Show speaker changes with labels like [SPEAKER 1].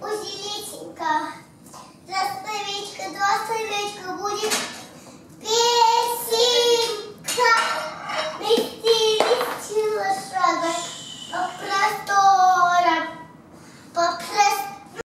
[SPEAKER 1] узелетенько.